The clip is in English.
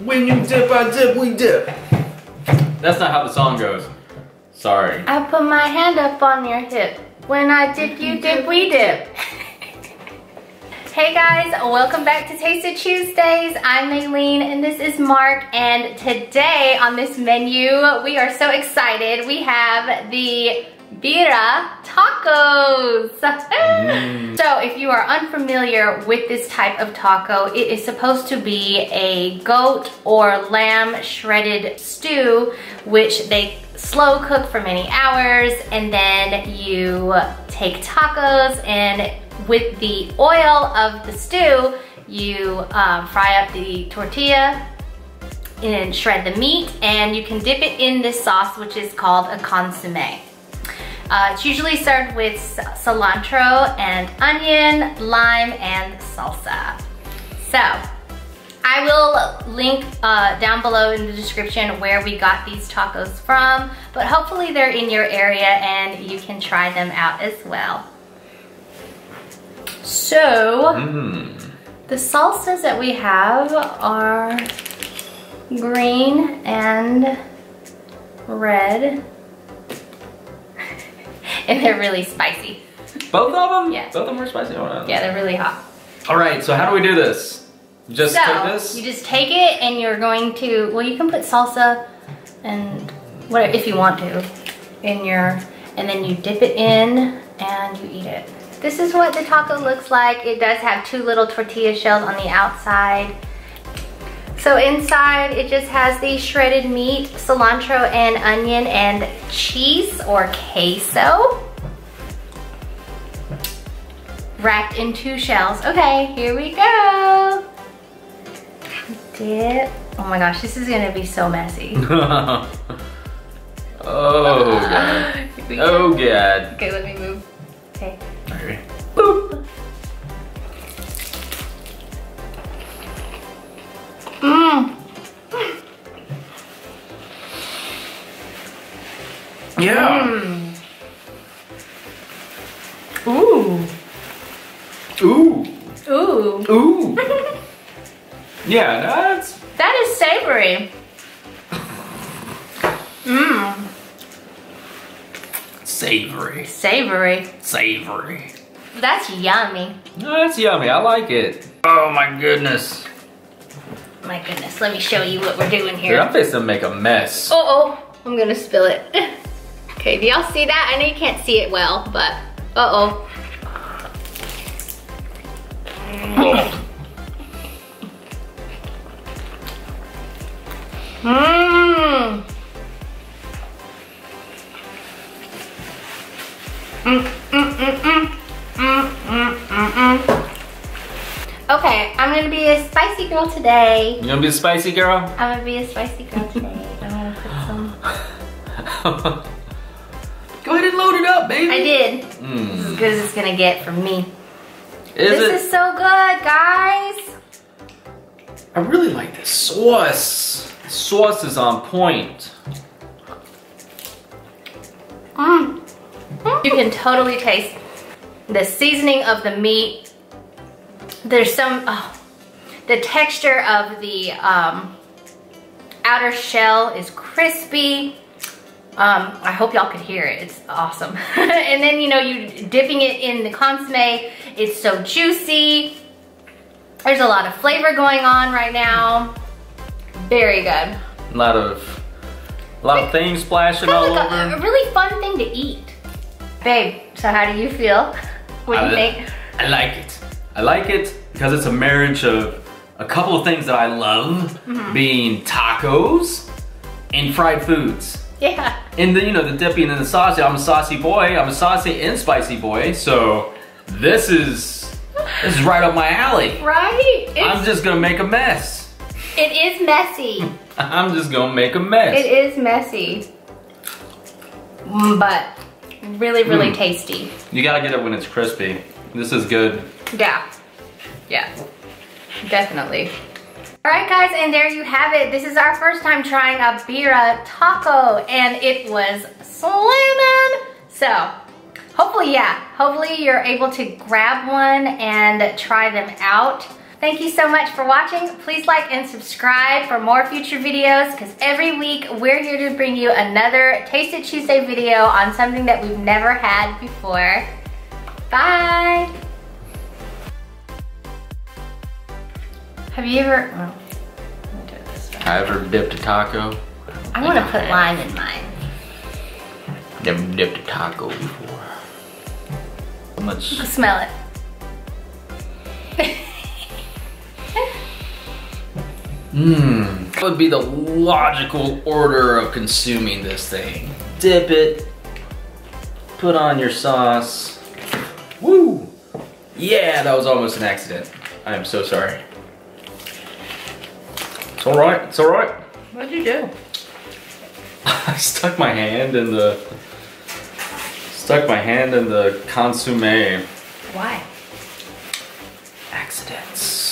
When you dip, I dip, we dip. That's not how the song goes. Sorry. I put my hand up on your hip. When I dip, you dip, we dip. hey guys, welcome back to Taste It Tuesdays. I'm Mhailene and this is Mark. And today on this menu, we are so excited. We have the Birria tacos. Mm. So if you are unfamiliar with this type of taco, it is supposed to be a goat or lamb shredded stew, which they slow cook for many hours. And then you take tacos and with the oil of the stew, you um, fry up the tortilla and shred the meat and you can dip it in this sauce which is called a consomme. Uh, it's usually served with cilantro and onion, lime, and salsa. So, I will link uh, down below in the description where we got these tacos from, but hopefully they're in your area and you can try them out as well. So, mm. the salsas that we have are green and red and they're really spicy. Both of them? Yeah. Both of them are spicy? Oh, yeah, they're really hot. All right, so how do we do this? Just so, take this? you just take it and you're going to, well, you can put salsa and whatever, if you want to, in your, and then you dip it in and you eat it. This is what the taco looks like. It does have two little tortilla shells on the outside. So inside it just has the shredded meat, cilantro and onion and cheese or queso. Wrapped in two shells. Okay, here we go. Dip. Oh my gosh, this is gonna be so messy. oh god. Oh, oh god. Okay, let me move. Okay. Alright. Boop. Yeah. Mm. Ooh. Ooh. Ooh. Ooh. yeah, that's... That is savory. Mmm. Savory. Savory. Savory. That's yummy. No, that's yummy. I like it. Oh my goodness. My goodness, let me show you what we're doing here. Dude, I'm fixing to make a mess. Oh, oh, I'm gonna spill it. okay, do y'all see that? I know you can't see it well, but uh-oh. Mmm. Mm, mm, mm, mm. Mm, mm, mm, mm. Okay, I'm gonna be a spicy girl today. You gonna be a spicy girl? I'm gonna be a spicy girl today. I'm gonna put some. Go ahead and load it up, baby. I did. Mm. This is as good as it's gonna get from me. Is this it? is so good, guys. I really like this sauce. The sauce is on point. Mm. You can totally taste the seasoning of the meat there's some, oh, the texture of the um, outer shell is crispy. Um, I hope y'all could hear it. It's awesome. and then, you know, you dipping it in the consomme. It's so juicy. There's a lot of flavor going on right now. Very good. A lot of, a lot of things splashing all like over. A, a, really fun thing to eat. Babe, so how do you feel? What do you think? I like it. I like it because it's a marriage of a couple of things that I love, mm -hmm. being tacos and fried foods. Yeah. And then, you know, the dipping and then the saucy. I'm a saucy boy. I'm a saucy and spicy boy. So this is, this is right up my alley. Right? It's, I'm just gonna make a mess. It is messy. I'm just gonna make a mess. It is messy. But really, really mm. tasty. You gotta get it when it's crispy. This is good. Yeah. Yeah, definitely. All right guys, and there you have it. This is our first time trying a birria taco and it was slamming. So, hopefully, yeah, hopefully you're able to grab one and try them out. Thank you so much for watching. Please like and subscribe for more future videos because every week we're here to bring you another Taste It Tuesday video on something that we've never had before. Bye. Have you ever, I ever dipped a taco? I want to put lime in mine. Never dipped a taco before. Much? Smell it. Mmm. That would be the logical order of consuming this thing. Dip it. Put on your sauce. Woo! Yeah, that was almost an accident. I am so sorry all right, it's all right. What'd you do? I stuck my hand in the stuck my hand in the consomme. Why? Accidents.